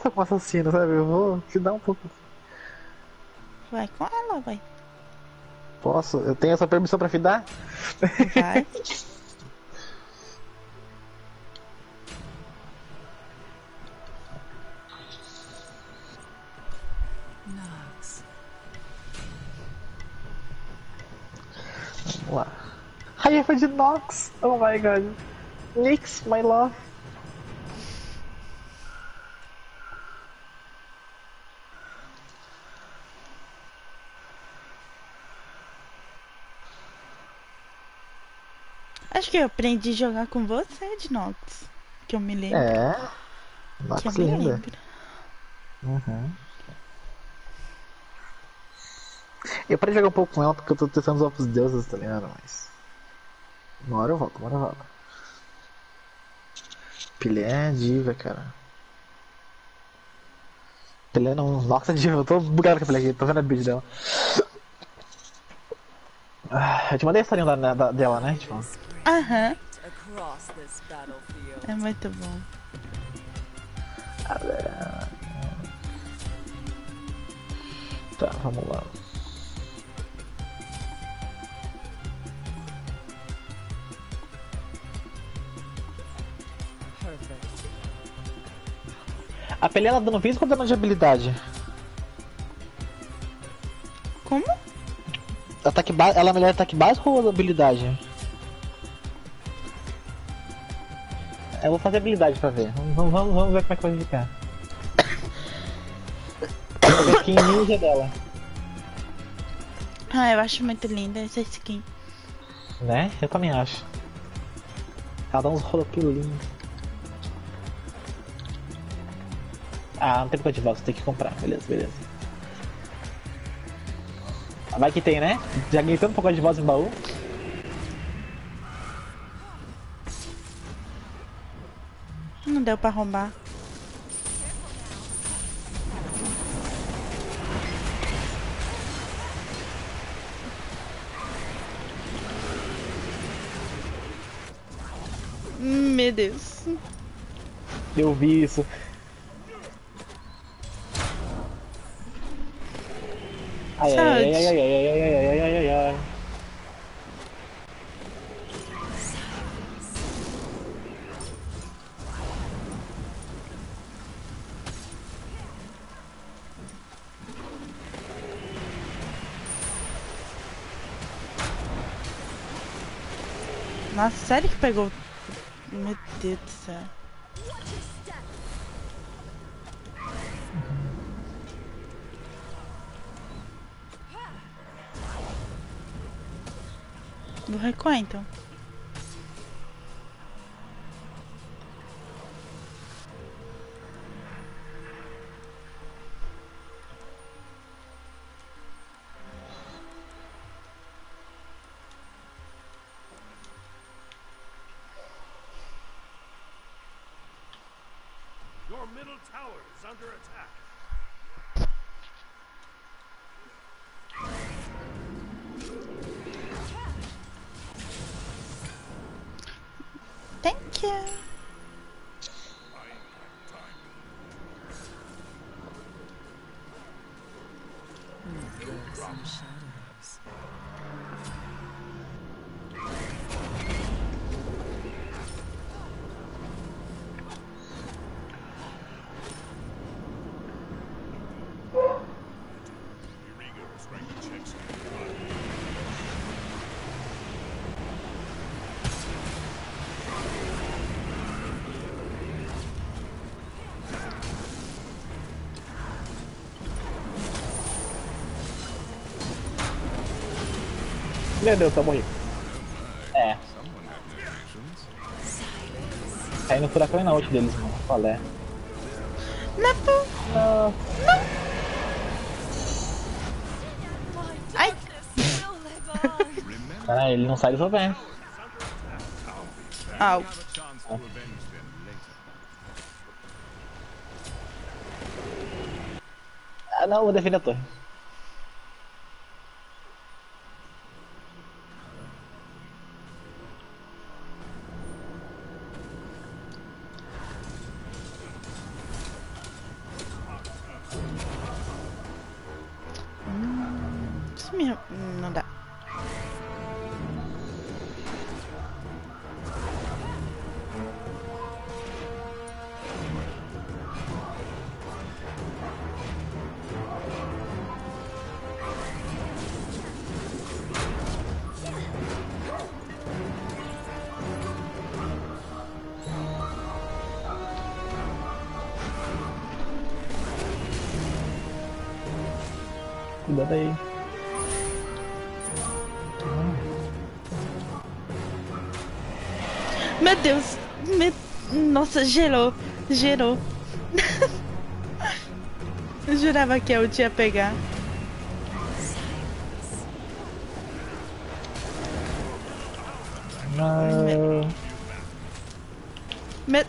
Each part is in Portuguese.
gosta com assassino, sabe? Eu vou te dar um pouco. Vai com ela, vai. Posso? Eu tenho essa permissão pra fidar? Vai. Nox. Vamos lá. Raiva de Nox! Oh my god. Nix, my love. Acho que eu aprendi a jogar com você, de Nox. Que eu me lembro. É. que Nox eu me linda. lembro. Uhum. Eu parei de jogar um pouco com ela porque eu tô testando os outros deuses, tá ligado? Mas. Uma hora eu volto, uma hora eu volto. Pelé é diva, cara. Pelé não. Nossa, diva, eu tô bugado com a Pelé aqui, tô vendo a build dela. Ah, Eu te mandei a historinha da- da- dela, né? Tipo, Aham. Across this battlefield. É muito bom. tá, vamos lá. A Pelé ela dando físico ou dano de habilidade? Como? Ataque ba... Ela é melhor ataque básico ou habilidade? Eu vou fazer habilidade pra ver. Vamos, vamos, vamos ver como é que vai ficar. A skin ninja dela. Ah, eu acho muito linda essa skin. Né? Eu também acho. Ela dá uns rolopilinhos. Ah, não tem coisa de volta, tem que comprar. Beleza, beleza. Vai que tem, né? Já ganhei tanto pacote de voz em baú. não deu pra arrombar. Meu Deus. Eu vi isso. Ai, ai, ai, ai, ai, ai, ai, ai. Sério que pegou? Meu Deus do céu. Vou recuar então. Meu Deus, tá morri. É. Caiu no furacão e na ult deles, mano. Qual é? Não, pô. Não. Ai, Caralho, ele não sai do au. To avenge them later. Ah, não, vou defender a torre. Cuidado aí. Meu Deus! Me... Nossa, gerou! Gerou! Eu jurava que eu ia pegar. Não. Me...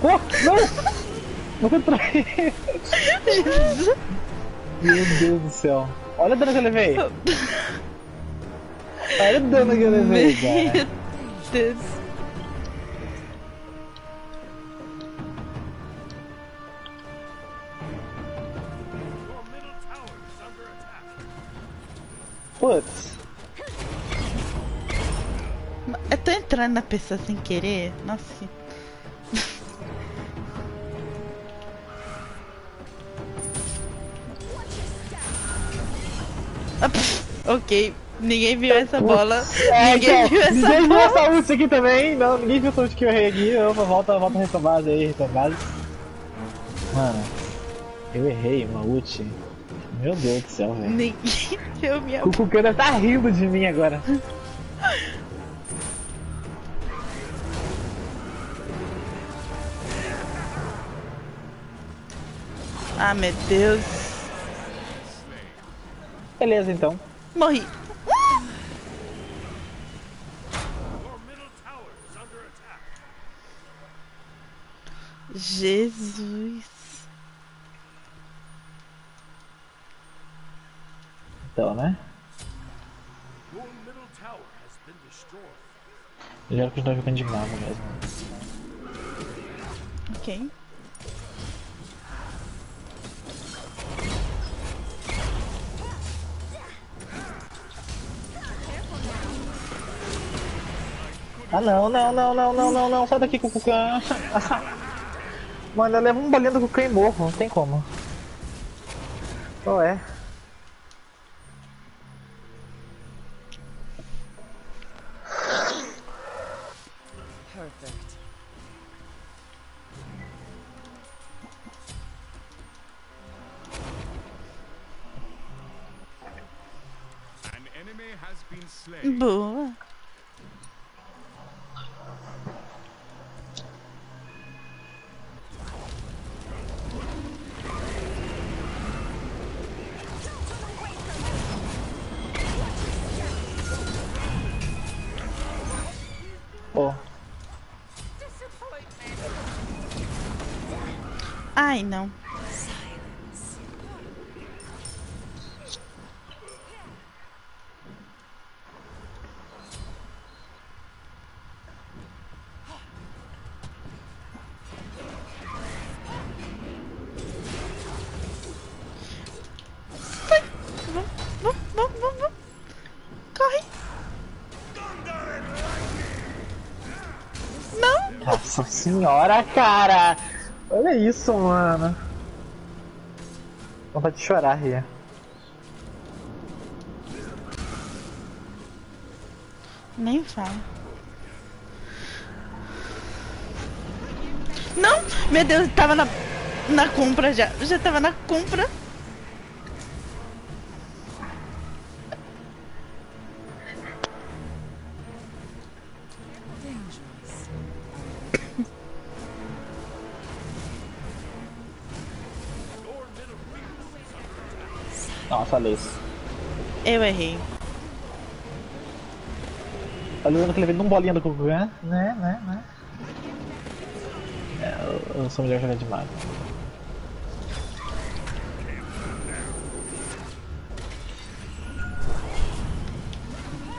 Pô, não! Não contrai. Jesus! Meu Deus do céu. Olha o dano que eu levei. Olha o dano que eu levei, Meu. Deus! Putz. Eu tô entrando na pessoa sem querer. Nossa. que- ok, ninguém viu essa bola. É, ninguém então, viu essa ninguém viu bola. essa ult aqui também. Não, ninguém viu essa ult que eu errei aqui. Opa, volta, volta a retomada aí, retomada. Mano, eu errei uma ult. Meu Deus do céu, velho. Ninguém viu minha O deve tá rindo de mim agora. Ah, meu Deus. Beleza, então. Morri. Jesus. Então, né? Been destroyed. Eu já continuo ficando de mago mesmo. Ok. Ah não, não, não, não, não, não, não, sai daqui com o Cucã. Mano, eu levo um bolinho do Cucã e morro, não tem como. Qual é? Perfect. An enemy has been slain. Boa. Corre. Não. nossa senhora, cara! Olha isso, mano. Vontade de chorar, Ria. Nem fala. Não! Meu Deus, tava na, na compra já. Já tava na compra. Isso. Eu errei. Olha o dano que eu levei num bolinha do Cucã. Né, né, né. É, eu, eu sou melhor jogar de mago.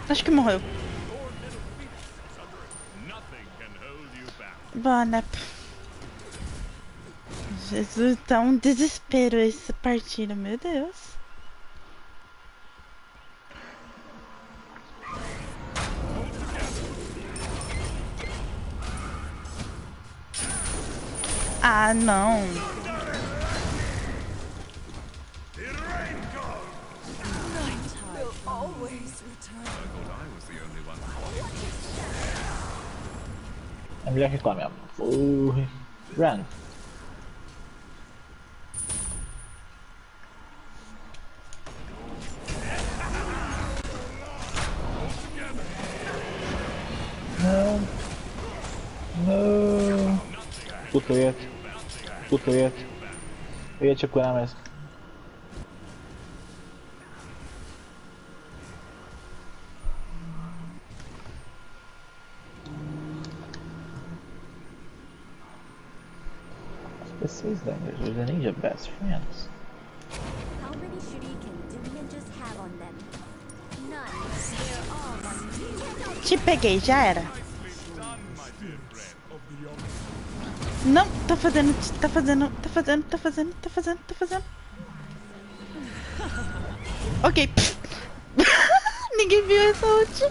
Acho que morreu. Boa, né? Jesus, tá um desespero essa partida, meu Deus. Ah, não. É melhor come, mesmo. Porra. Run. Não. Não. Puta, eu. Puta, eu ia. Eu ia te curar mesmo. Specific language is a ninja best friends. How many shuriken do ninjas have on them? None. They're all on. Te peguei, já era. Não, tá fazendo, tá fazendo, tá fazendo, tá fazendo, tá fazendo, tá fazendo. Ok. Ninguém viu essa ult.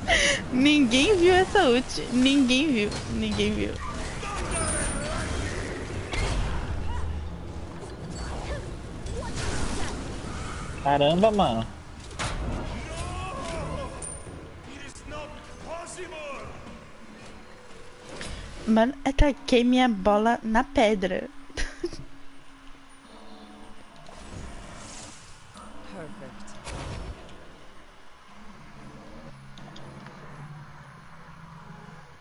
Ninguém viu essa ult. Ninguém viu. Ninguém viu. Caramba, mano. Mano, eu taquei minha bola na pedra. Perfect.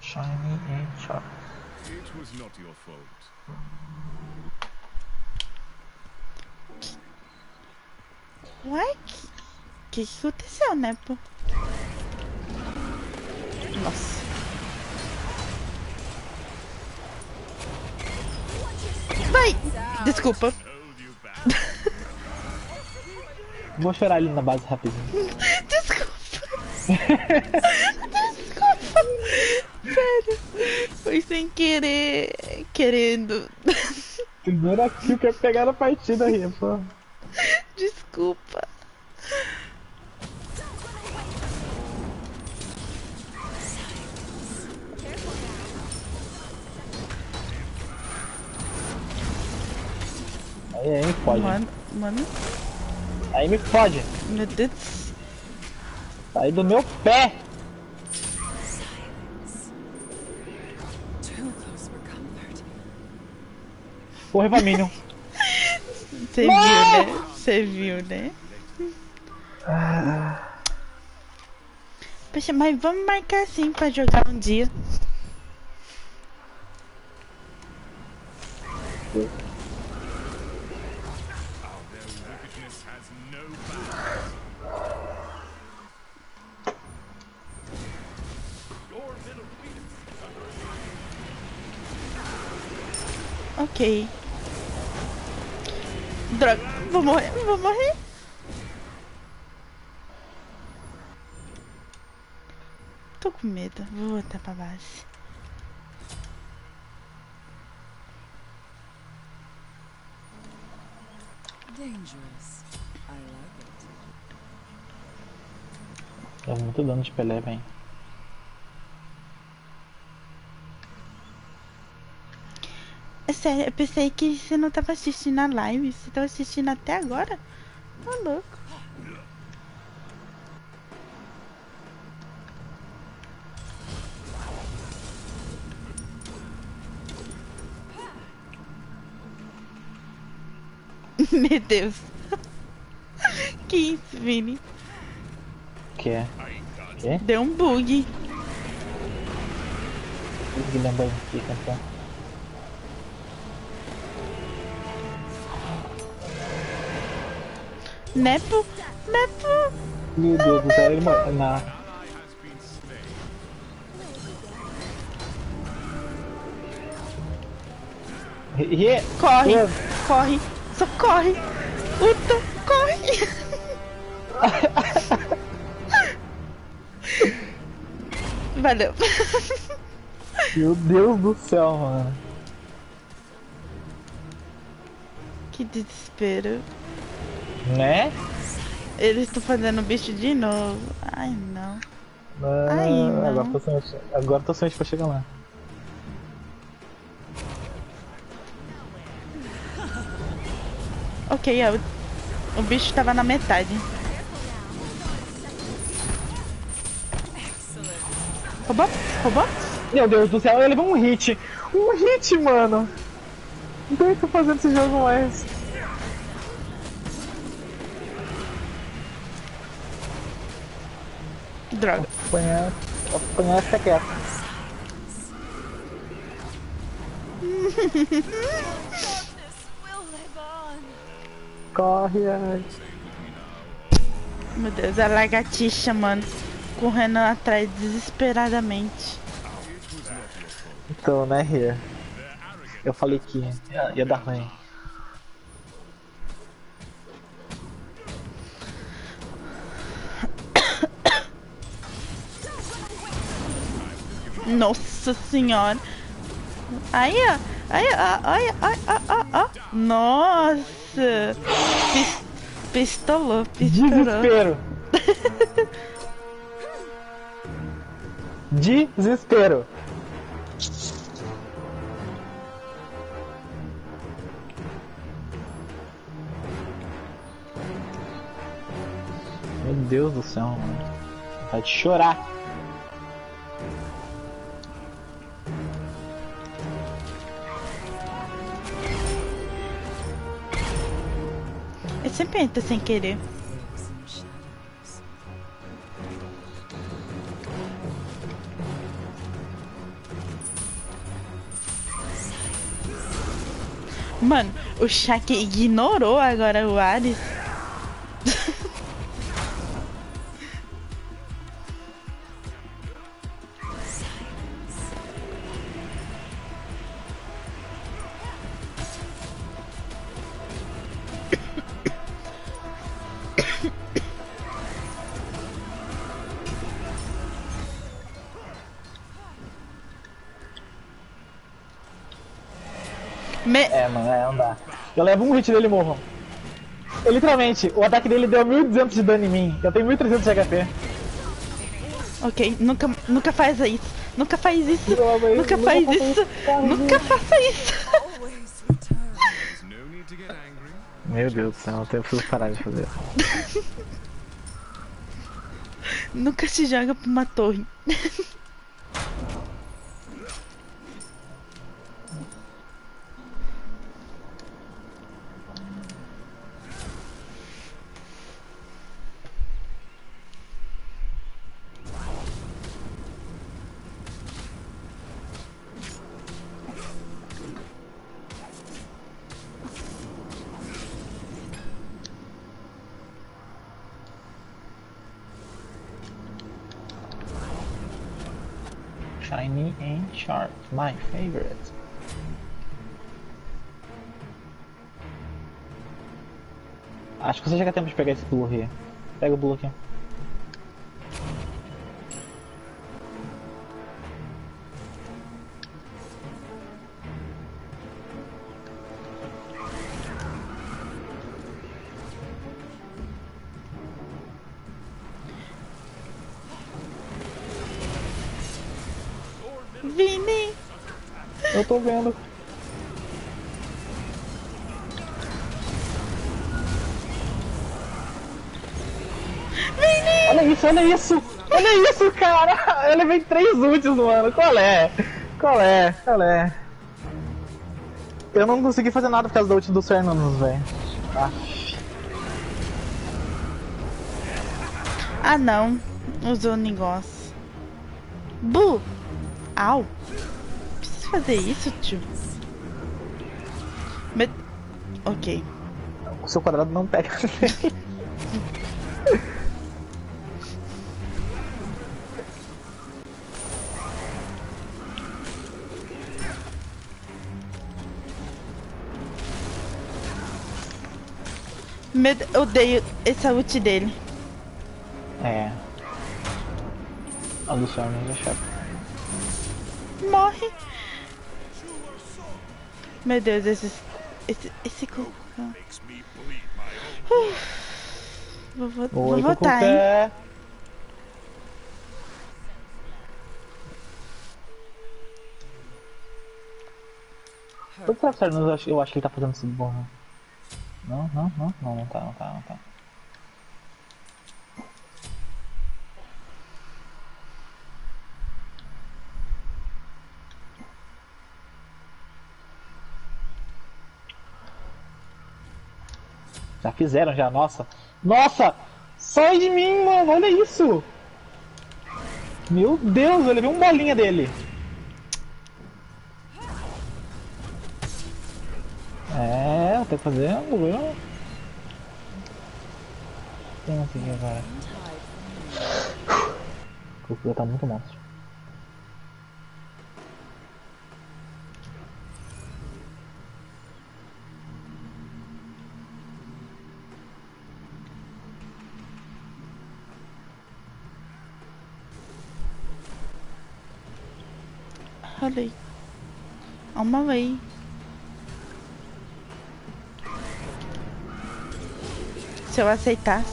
Shiny and sharp. It was not your fault. Que que, que aconteceu, né, pô? Nossa. Vai! Desculpa. Vou chorar ali na base rapidinho. Desculpa. Desculpa. Sério. Foi sem querer. Querendo. Primeira kill que eu pegar na partida aí, pô. Desculpa. Aí, aí me fode. Mano, mano, Aí me fode. meu Deus. Sai do meu pé. Too close for comfort. Porra, pra Minion. Você viu, né? Você viu, né? Poxa, mas vamos marcar assim pra jogar um dia. Ok. Droga, vou morrer, vou morrer. Tô com medo, vou voltar pra base. Dá muito dano de Pelé, velho. É sério, eu pensei que você não tava assistindo a live. Você tava assistindo até agora? Ô louco. Meu Deus. Que isso, Vini? Que é? Que? Deu um bug. Guilherme vai aqui cantar. Nepo? Nepo? Meu Deus do céu, ele morreu. Na. Corre, corre, só corre. Puta, corre. Valeu. Meu Deus do céu, mano. Que desespero. Né? Eles estão fazendo o bicho de novo. Ai, não. Ai, não. agora tô sem agora tô sem pra chegar lá. Ok, o, o bicho tava na metade. Roubou? Roubou? Meu Deus do céu, eu levei um hit. Um hit, mano. Não tem o que fazer nesse jogo mais. Droga. Apanhar, will live on. Corre. Meu Deus, a lagartixa, mano. Correndo atrás desesperadamente. Então, né, Ria? Eu falei que ia, ia dar ruim. Nossa senhora. Aí, ó. Aí, ó. Aí, ó. Ó, ó. Nossa. Pis- Pistolou, pistolou. Desespero. Desespero. Meu Deus do céu, mano. Vai te chorar. Ele sempre sem querer. Mano, o Shaq ignorou agora o Ares. Eu levo um hit dele e morro. Eu, literalmente, o ataque dele deu 1200 de dano em mim. Eu tenho 1300 de HP. Ok, nunca, nunca faz isso. Nunca faz isso. Não, Nunca nunca faz faça isso. Nunca faça isso. Meu Deus do céu, eu preciso parar de fazer. Nunca se joga pra uma torre. Sharp, my favorite. Acho que você chega a tempo de pegar esse blue aqui. Pega o blue aqui. Qual é? É? Eu não consegui fazer nada por causa da ult do Fernandes, velho. Ah, Ah, não. Usou o negócio. Bu. Au. Preciso fazer isso, tio. Me... Ok. o seu quadrado não pega. Me... Odeio essa ult dele. é. A Fernandes é chata. Morre. Meu Deus, esse... Esse... Esse... own. Vou, vo- vou Oi, votar, hein? Por que será que eu eu acho que ele tá fazendo isso de bom? né? Não, não, não, não, não tá, não tá, não tá. Já fizeram já, nossa. Nossa! Sai de mim, mano, olha isso! Meu Deus, eu levei um bolinha dele. Eu fazer um bagulho. Tem um aqui agora. O Cuca tá muito monstro. Rolei. Uma vez. Se eu aceitasse.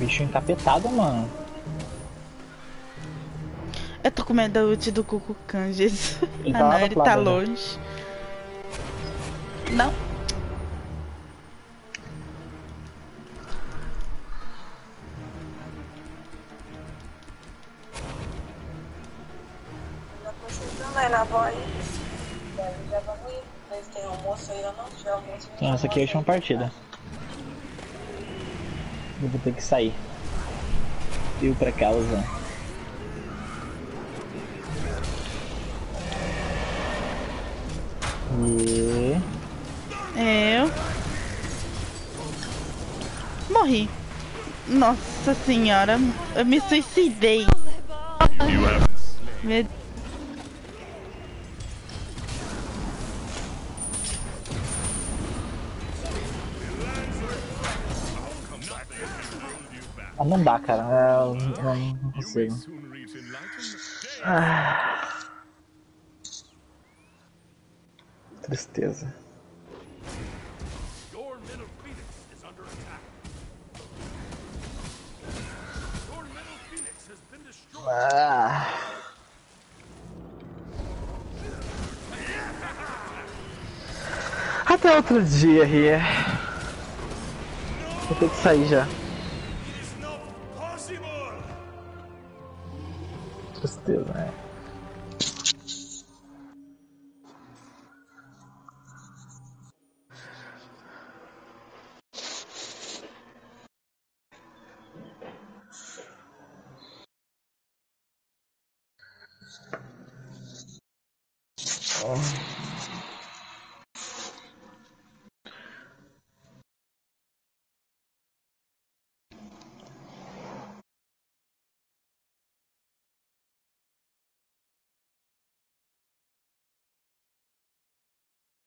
Bicho encapetado, mano. Eu tô com medo da ult do Cucucan, Jesus. Ele Ah, tá não, ele tá né? longe. Não. Essa aqui é a última partida. Eu vou ter que sair. Eu pra causa. E... Eu. Morri. Nossa senhora, eu me suicidei. Meu não dá, cara. É, Eu, eu não consigo. Ah. Tristeza. Ah. Até outro dia, Ria. Vou ter que sair já. Tristeza, né?